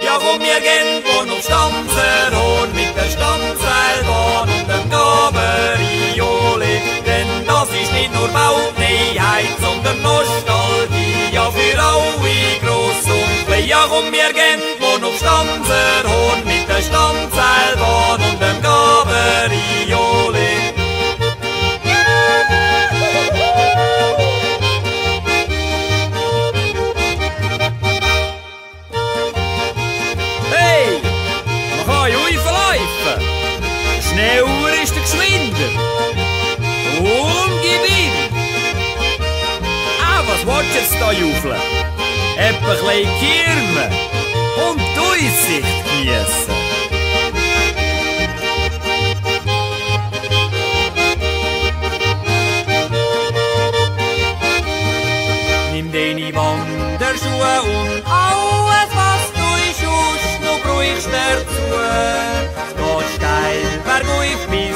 Ja komm, wir gehen von auf Stanzerhorn mit der Stanzseilbahn und dem Gaberiole. Denn das ist nicht nur Bauneiheit, sondern Nostalgie, ja für alle gross und klein. Ja komm, wir gehen von auf Stanzerhorn Der Uhr ist der Geschwinder. Drum. Ah, was wollt ihr jetzt da jufeln? Etwa ein Kirmen und die Aussicht geniessen. Nimm deine Wanderschuhe und alle me